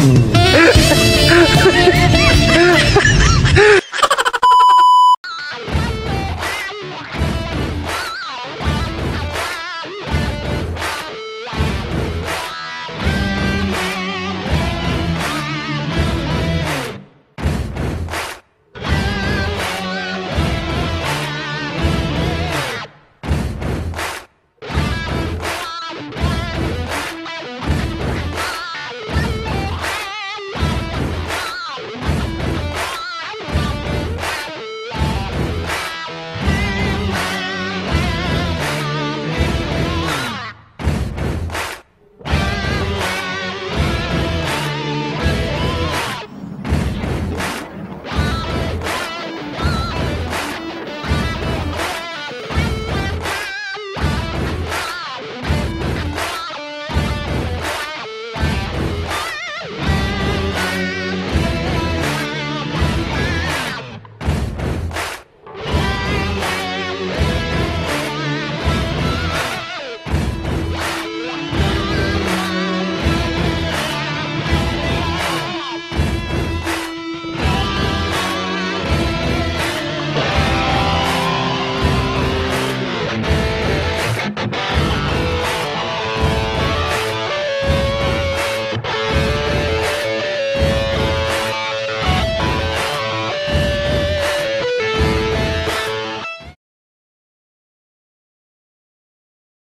Mm.